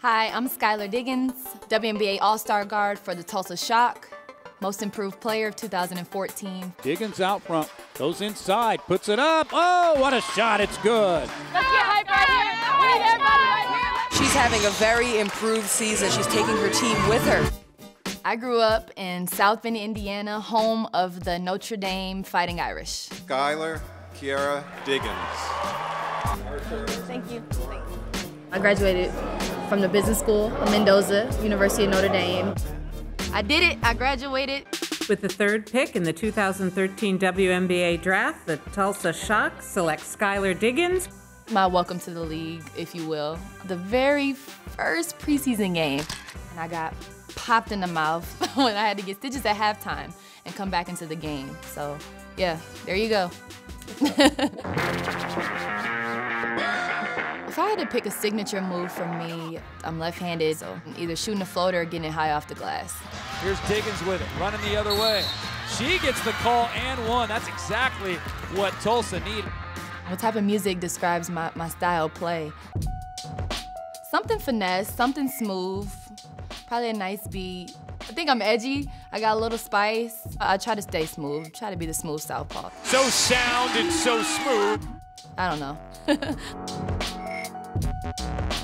Hi, I'm Skylar Diggins, WNBA All-Star guard for the Tulsa Shock, most improved player of 2014. Diggins out front, goes inside, puts it up. Oh, what a shot, it's good. Let's get hype right here. We need everybody right here. She's having a very improved season. She's taking her team with her. I grew up in South Bend, Indiana, home of the Notre Dame Fighting Irish. Skylar Kiara Diggins. Thank you. I graduated from the business school of Mendoza, University of Notre Dame. I did it. I graduated. With the third pick in the 2013 WNBA draft, the Tulsa Shock selects Skylar Diggins. My welcome to the league, if you will. The very first preseason game, and I got popped in the mouth when I had to get stitches at halftime and come back into the game. So, yeah, there you go. If I had to pick a signature move for me, I'm left-handed, so either shooting a floater or getting it high off the glass. Here's Diggins with it, running the other way. She gets the call and one. That's exactly what Tulsa needed. What type of music describes my, my style of play? Something finesse, something smooth, probably a nice beat. I think I'm edgy. I got a little spice. I try to stay smooth, try to be the smooth southpaw. So sound and so smooth. I don't know. you